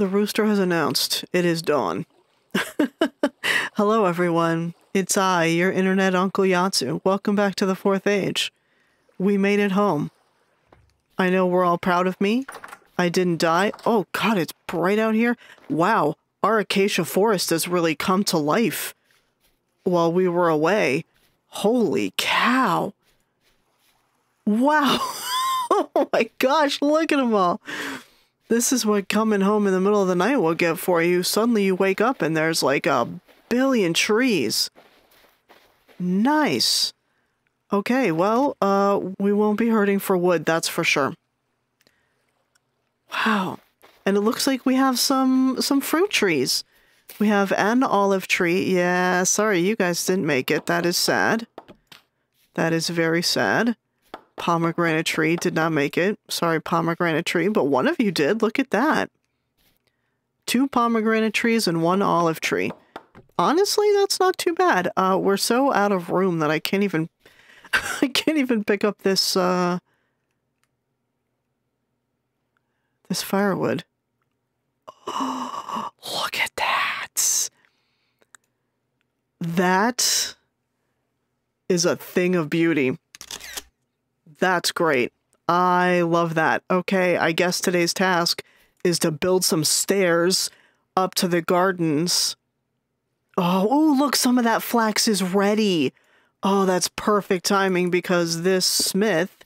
The rooster has announced it is dawn. Hello, everyone. It's I, your internet Uncle Yatsu. Welcome back to the Fourth Age. We made it home. I know we're all proud of me. I didn't die. Oh, God, it's bright out here. Wow, our acacia forest has really come to life while we were away. Holy cow. Wow. oh my gosh, look at them all. This is what coming home in the middle of the night will get for you. Suddenly you wake up and there's like a billion trees. Nice. Okay, well, uh, we won't be hurting for wood, that's for sure. Wow. And it looks like we have some some fruit trees. We have an olive tree. Yeah, sorry, you guys didn't make it. That is sad. That is very sad. Pomegranate tree did not make it. Sorry, pomegranate tree, but one of you did. Look at that. Two pomegranate trees and one olive tree. Honestly, that's not too bad. Uh, we're so out of room that I can't even... I can't even pick up this, uh... This firewood. Oh, look at that. That is a thing of beauty. That's great. I love that. Okay, I guess today's task is to build some stairs up to the gardens. Oh, look, some of that flax is ready. Oh, that's perfect timing because this smith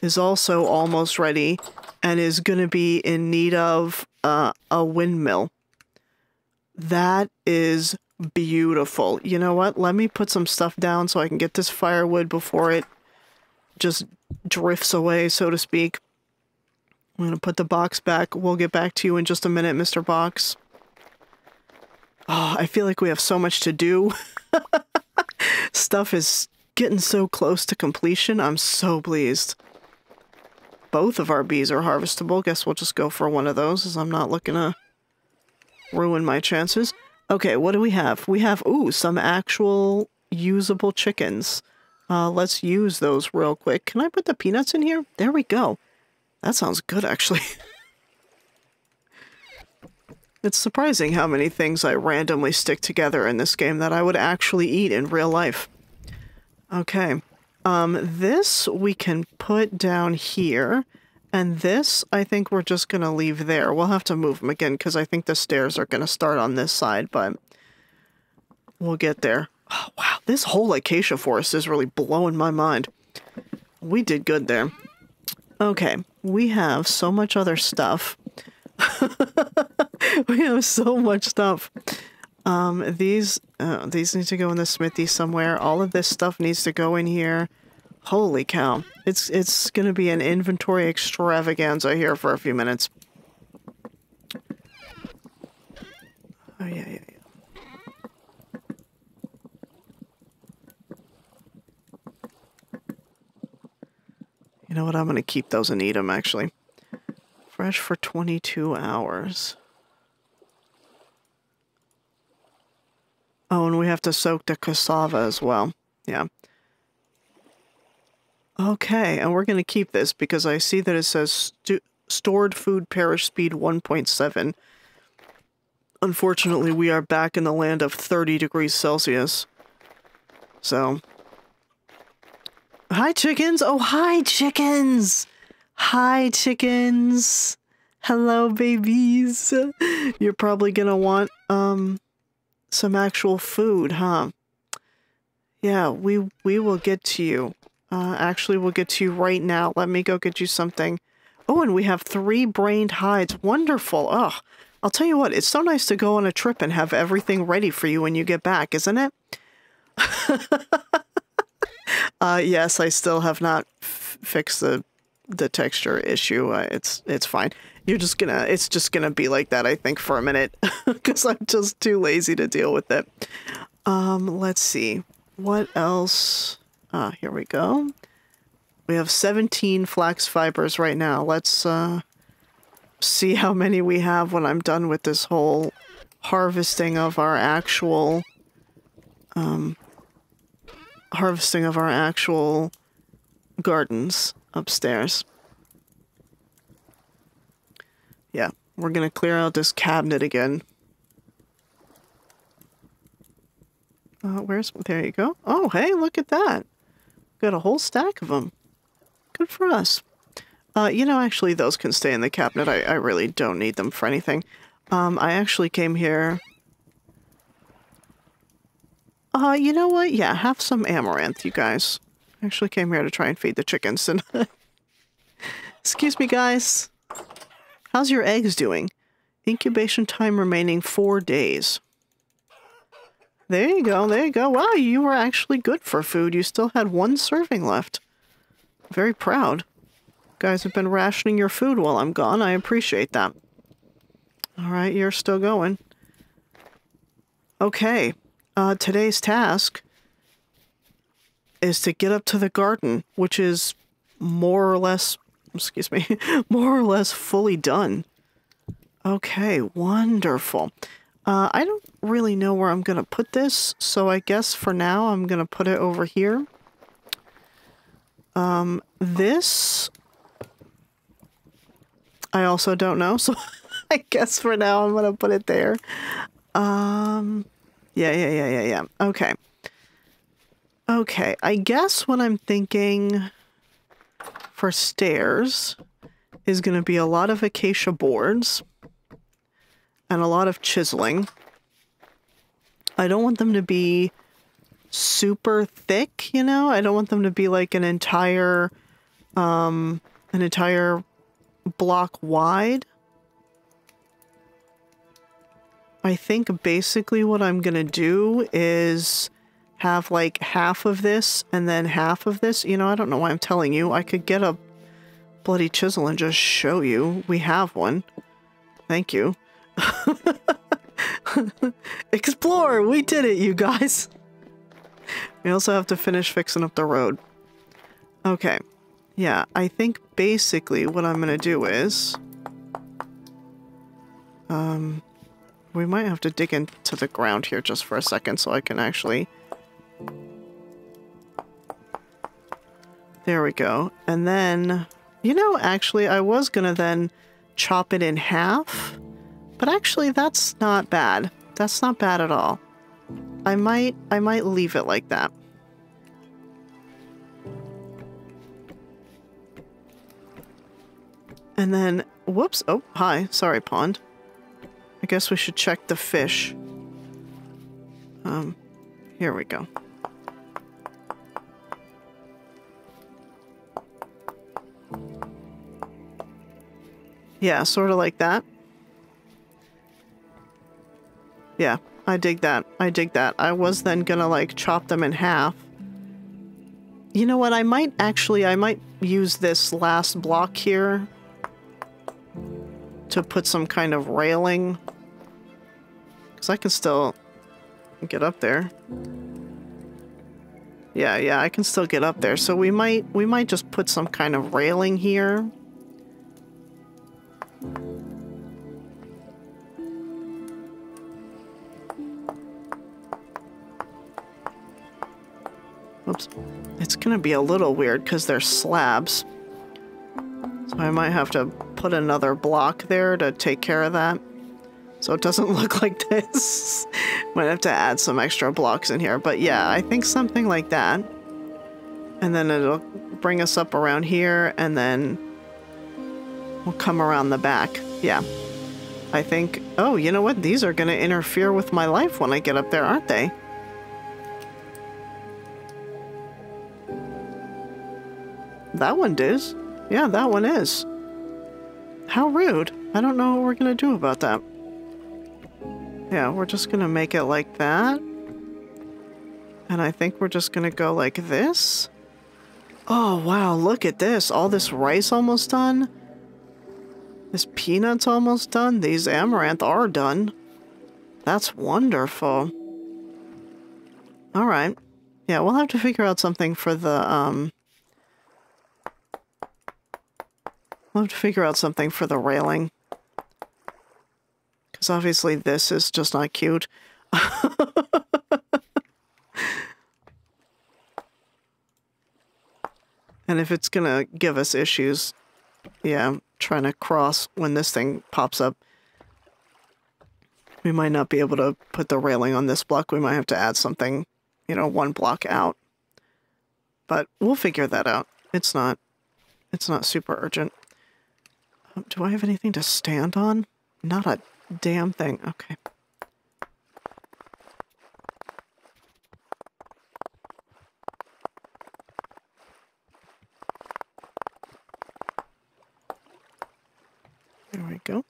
is also almost ready and is going to be in need of uh, a windmill. That is beautiful. You know what? Let me put some stuff down so I can get this firewood before it just drifts away, so to speak. I'm going to put the box back. We'll get back to you in just a minute, Mr. Box. Oh, I feel like we have so much to do. Stuff is getting so close to completion. I'm so pleased. Both of our bees are harvestable. Guess we'll just go for one of those as I'm not looking to ruin my chances. Okay, what do we have? We have, ooh, some actual usable chickens. Uh, let's use those real quick. Can I put the peanuts in here? There we go. That sounds good, actually. it's surprising how many things I randomly stick together in this game that I would actually eat in real life. Okay. Um, this we can put down here. And this, I think we're just going to leave there. We'll have to move them again because I think the stairs are going to start on this side, but we'll get there. Oh, wow, this whole acacia forest is really blowing my mind. We did good there. Okay, we have so much other stuff. we have so much stuff. Um, these uh, these need to go in the smithy somewhere. All of this stuff needs to go in here. Holy cow! It's it's gonna be an inventory extravaganza here for a few minutes. Oh yeah, yeah, You know what? I'm going to keep those and eat them, actually. Fresh for 22 hours. Oh, and we have to soak the cassava as well. Yeah. Okay, and we're going to keep this because I see that it says stored food perish speed 1.7. Unfortunately, we are back in the land of 30 degrees Celsius. So, Hi, chickens. Oh, hi, chickens. Hi, chickens. Hello, babies. You're probably gonna want, um, some actual food, huh? Yeah, we, we will get to you. Uh, actually, we'll get to you right now. Let me go get you something. Oh, and we have three brained hides. Wonderful. Oh, I'll tell you what, it's so nice to go on a trip and have everything ready for you when you get back, isn't it? Uh, yes, I still have not fixed the the texture issue. Uh, it's it's fine. You're just gonna it's just gonna be like that, I think, for a minute, because I'm just too lazy to deal with it. Um, let's see what else. Ah, here we go. We have 17 flax fibers right now. Let's uh, see how many we have when I'm done with this whole harvesting of our actual um, harvesting of our actual gardens upstairs. Yeah, We're gonna clear out this cabinet again. Uh, where's there you go. Oh, hey, look at that. Got a whole stack of them. Good for us. Uh, you know, actually, those can stay in the cabinet. I, I really don't need them for anything. Um, I actually came here. Uh, you know what? Yeah, have some amaranth, you guys. I actually came here to try and feed the chickens. And excuse me, guys. How's your eggs doing? Incubation time remaining four days. There you go, there you go. Wow, you were actually good for food. You still had one serving left. Very proud. You guys have been rationing your food while I'm gone. I appreciate that. All right, you're still going. Okay, uh, today's task is to get up to the garden, which is more or less excuse me, more or less fully done. Okay, wonderful. Uh, I don't really know where I'm going to put this, so I guess for now I'm going to put it over here. Um, this, I also don't know, so I guess for now I'm going to put it there. Um, yeah, yeah, yeah, yeah, yeah. Okay. Okay, I guess what I'm thinking for stairs is going to be a lot of acacia boards and a lot of chiseling. I don't want them to be super thick, you know? I don't want them to be like an entire um an entire block wide. I think basically what I'm going to do is have like half of this and then half of this. You know, I don't know why I'm telling you. I could get a bloody chisel and just show you. We have one. Thank you. Explore! We did it, you guys! We also have to finish fixing up the road. Okay. Yeah, I think basically what I'm gonna do is... Um, we might have to dig into the ground here just for a second so I can actually There we go. And then, you know, actually, I was going to then chop it in half. But actually, that's not bad. That's not bad at all. I might, I might leave it like that. And then, whoops, oh, hi, sorry, pond. I guess we should check the fish. Um, here we go. Yeah, sort of like that. Yeah, I dig that. I dig that. I was then gonna like chop them in half. You know what? I might actually, I might use this last block here to put some kind of railing. I can still get up there. Yeah, yeah, I can still get up there. So we might, we might just put some kind of railing here. Oops. It's gonna be a little weird because they're slabs. So I might have to put another block there to take care of that. So it doesn't look like this. might have to add some extra blocks in here. But yeah, I think something like that. And then it'll bring us up around here and then we'll come around the back. Yeah. I think, oh, you know what? These are going to interfere with my life when I get up there, aren't they? That one is. Yeah, that one is. How rude. I don't know what we're gonna do about that. Yeah, we're just gonna make it like that. And I think we're just gonna go like this. Oh, wow, look at this. All this rice almost done. This peanut's almost done. These amaranth are done. That's wonderful. All right. Yeah, we'll have to figure out something for the, um, We'll have to figure out something for the railing. Obviously this is just not cute. and if it's gonna give us issues, yeah, trying to cross when this thing pops up. We might not be able to put the railing on this block. We might have to add something, you know, one block out. But we'll figure that out. It's not, it's not super urgent. Um, do I have anything to stand on? Not a damn thing. Okay. There we go.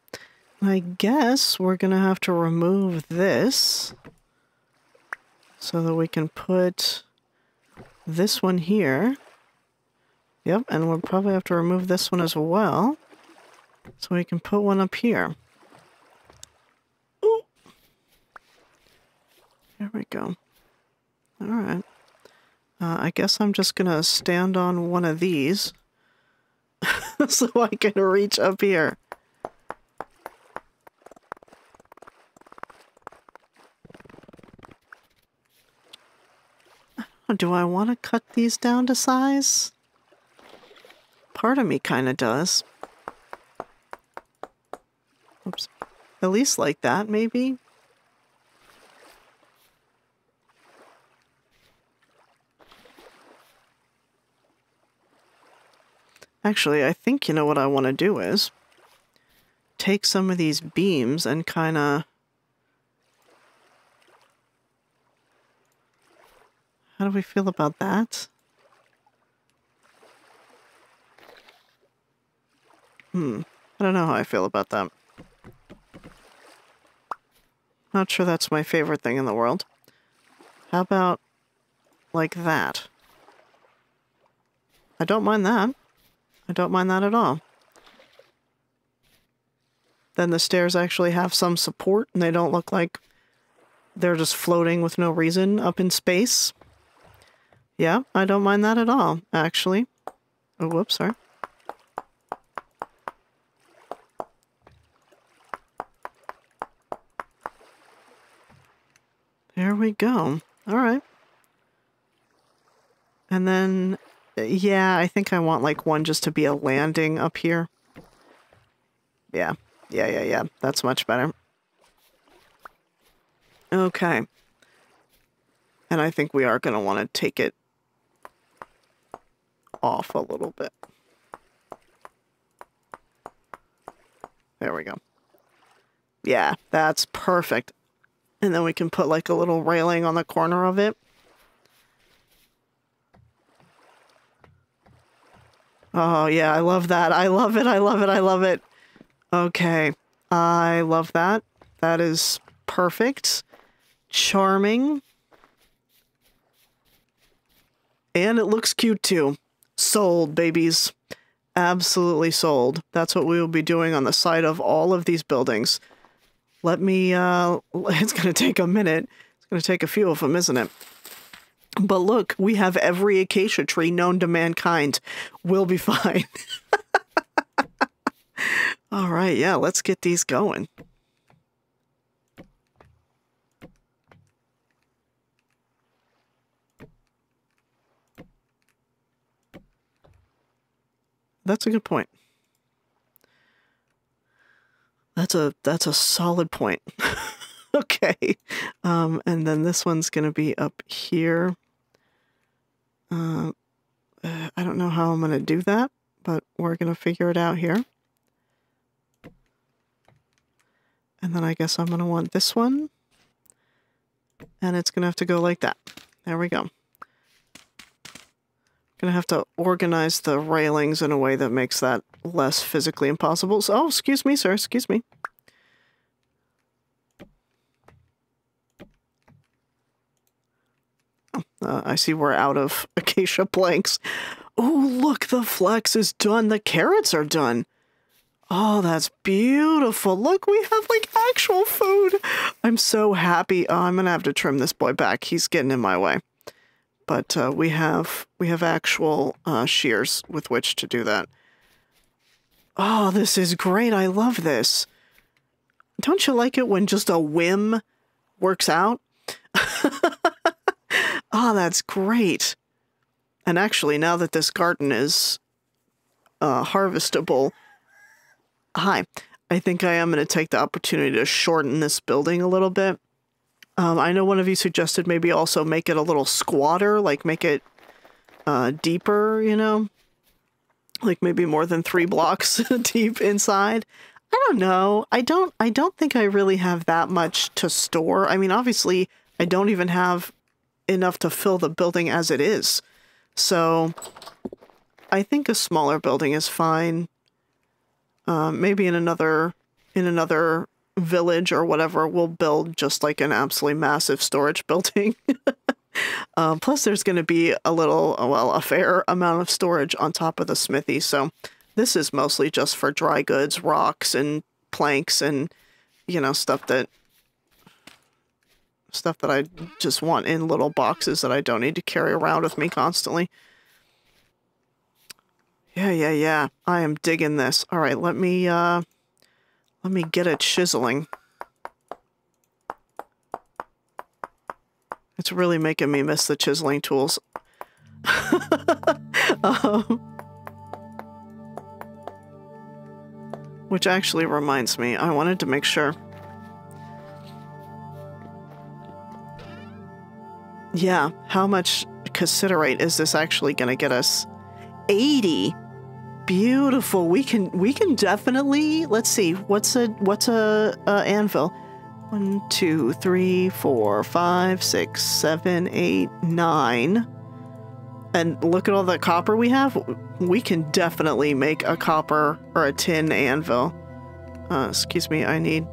I guess we're going to have to remove this so that we can put this one here. Yep, and we'll probably have to remove this one as well so we can put one up here. Ooh. There we go. All right. Uh, I guess I'm just going to stand on one of these so I can reach up here. Do I want to cut these down to size? Part of me kind of does. Oops. At least like that, maybe? Actually, I think you know what I want to do is take some of these beams and kind of How do we feel about that? Hmm. I don't know how I feel about that. Not sure that's my favorite thing in the world. How about like that? I don't mind that. I don't mind that at all. Then the stairs actually have some support and they don't look like they're just floating with no reason up in space. Yeah, I don't mind that at all, actually. Oh, whoops, sorry. There we go. All right. And then, yeah, I think I want like one just to be a landing up here. Yeah, yeah, yeah, yeah. That's much better. Okay. And I think we are going to want to take it off a little bit. There we go. Yeah, that's perfect. And then we can put like a little railing on the corner of it. Oh, yeah, I love that. I love it. I love it. I love it. Okay. I love that. That is perfect. Charming. And it looks cute too. Sold, babies. Absolutely sold. That's what we will be doing on the side of all of these buildings. Let me, uh, it's going to take a minute. It's going to take a few of them, isn't it? But look, we have every acacia tree known to mankind. We'll be fine. all right, yeah, let's get these going. That's a good point. That's a that's a solid point. okay. Um, and then this one's going to be up here. Uh, I don't know how I'm going to do that, but we're going to figure it out here. And then I guess I'm going to want this one. And it's going to have to go like that. There we go. Gonna have to organize the railings in a way that makes that less physically impossible. So, oh, excuse me, sir. Excuse me. Oh, uh, I see we're out of acacia planks. Oh, look, the flax is done. The carrots are done. Oh, that's beautiful. Look, we have like actual food. I'm so happy. Oh, I'm going to have to trim this boy back. He's getting in my way but uh, we have we have actual uh, shears with which to do that. Oh, this is great! I love this. Don't you like it when just a whim works out? oh, that's great. And actually, now that this garden is uh, harvestable, hi, I think I am going to take the opportunity to shorten this building a little bit. Um, I know one of you suggested maybe also make it a little squatter, like make it uh, deeper, you know? Like maybe more than three blocks deep inside. I don't know. I don't I don't think I really have that much to store. I mean, obviously, I don't even have enough to fill the building as it is. So I think a smaller building is fine. Um, maybe in another in another village or whatever, we'll build just like an absolutely massive storage building. um, plus, there's going to be a little, well, a fair amount of storage on top of the smithy. So this is mostly just for dry goods, rocks, and planks, and you know stuff that stuff that I just want in little boxes that I don't need to carry around with me constantly. Yeah, yeah, yeah. I am digging this. All right, let me uh let me get it chiseling. It's really making me miss the chiseling tools. um, which actually reminds me, I wanted to make sure. Yeah, how much cassiterite is this actually going to get us? 80 beautiful. We can we can definitely let's see what's a what's a, a anvil. One, two, three, four, five, six, seven, eight, nine. And look at all the copper we have. We can definitely make a copper or a tin anvil. Uh, excuse me, I need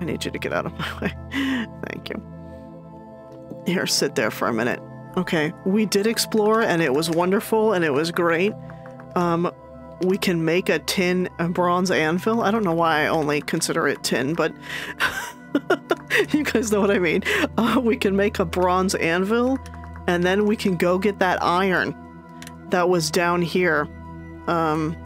I need you to get out of my way. Thank you. Here, sit there for a minute. Okay, we did explore and it was wonderful and it was great. Um, we can make a tin a bronze anvil. I don't know why I only consider it tin, but you guys know what I mean. Uh, we can make a bronze anvil, and then we can go get that iron that was down here. Um,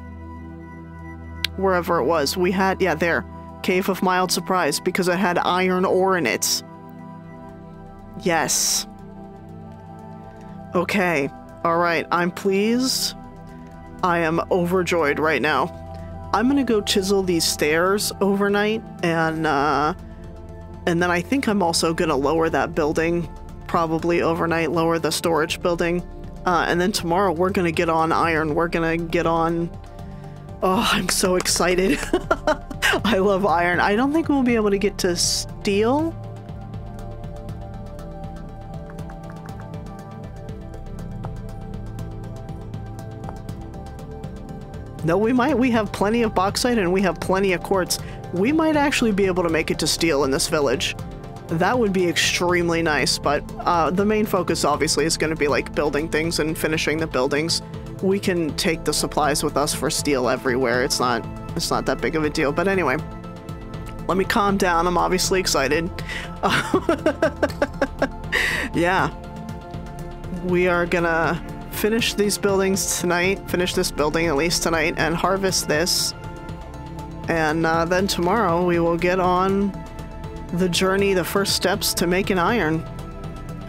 wherever it was. We had, yeah, there. Cave of Mild Surprise, because it had iron ore in it. Yes. Okay. Alright, I'm pleased. I am overjoyed right now. I'm gonna go chisel these stairs overnight, and uh, and then I think I'm also gonna lower that building, probably overnight, lower the storage building, uh, and then tomorrow we're gonna get on iron. We're gonna get on. Oh, I'm so excited! I love iron. I don't think we'll be able to get to steel No, we might. We have plenty of bauxite and we have plenty of quartz. We might actually be able to make it to steel in this village. That would be extremely nice, but uh, the main focus obviously is going to be like building things and finishing the buildings. We can take the supplies with us for steel everywhere. It's not it's not that big of a deal. But anyway, let me calm down. I'm obviously excited. yeah. We are gonna finish these buildings tonight, finish this building at least tonight, and harvest this. And uh, then tomorrow we will get on the journey, the first steps to make an iron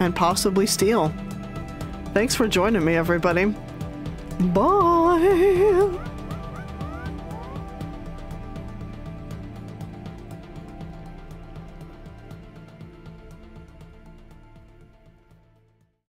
and possibly steel. Thanks for joining me, everybody. Bye!